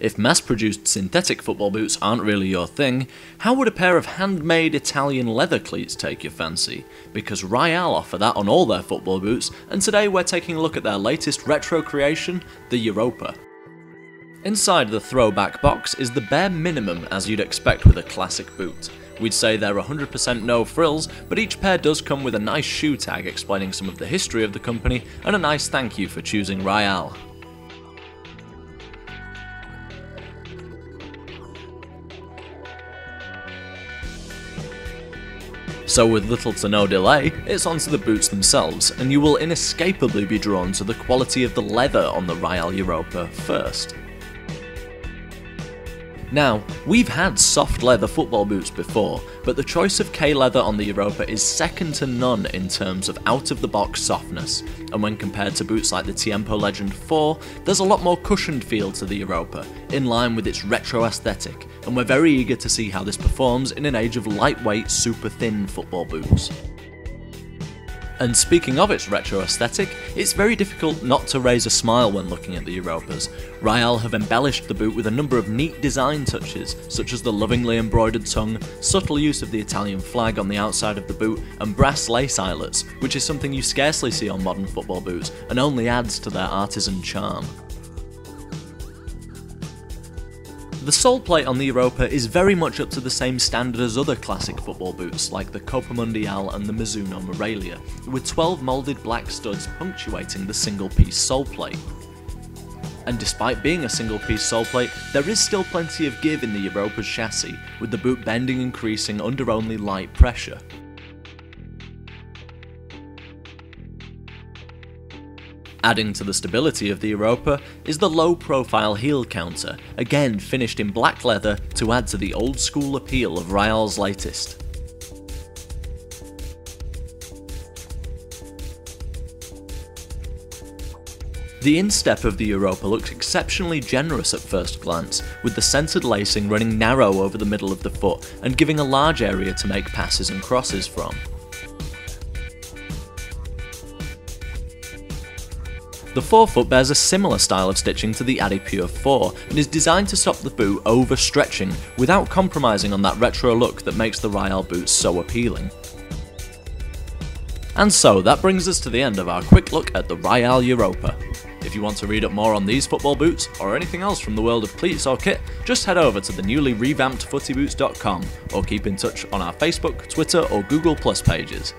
If mass produced synthetic football boots aren't really your thing, how would a pair of handmade Italian leather cleats take your fancy? Because Ryal offer that on all their football boots, and today we're taking a look at their latest retro creation, the Europa. Inside the throwback box is the bare minimum as you'd expect with a classic boot. We'd say they're 100% no frills, but each pair does come with a nice shoe tag explaining some of the history of the company and a nice thank you for choosing Ryal. So with little to no delay, it's onto the boots themselves, and you will inescapably be drawn to the quality of the leather on the Ryal Europa first. Now, we've had soft leather football boots before, but the choice of K leather on the Europa is second to none in terms of out of the box softness, and when compared to boots like the Tiempo Legend 4, there's a lot more cushioned feel to the Europa, in line with its retro aesthetic, and we're very eager to see how this performs in an age of lightweight, super thin football boots. And speaking of its retro aesthetic, it's very difficult not to raise a smile when looking at the Europas. Ryal have embellished the boot with a number of neat design touches, such as the lovingly embroidered tongue, subtle use of the Italian flag on the outside of the boot, and brass lace eyelets, which is something you scarcely see on modern football boots, and only adds to their artisan charm. The sole plate on the Europa is very much up to the same standard as other classic football boots like the Copa Mundial and the Mizuno Morelia, with 12 moulded black studs punctuating the single piece sole plate. And despite being a single piece sole plate, there is still plenty of give in the Europa's chassis, with the boot bending and creasing under only light pressure. Adding to the stability of the Europa is the low profile heel counter, again finished in black leather to add to the old school appeal of Ryal's latest. The instep of the Europa looks exceptionally generous at first glance, with the centred lacing running narrow over the middle of the foot and giving a large area to make passes and crosses from. The forefoot bears a similar style of stitching to the Adipure 4 and is designed to stop the boot overstretching without compromising on that retro look that makes the Ryal boots so appealing. And so that brings us to the end of our quick look at the Ryal Europa. If you want to read up more on these football boots, or anything else from the world of cleats or kit, just head over to the newly revamped footyboots.com or keep in touch on our Facebook, Twitter or Google Plus pages.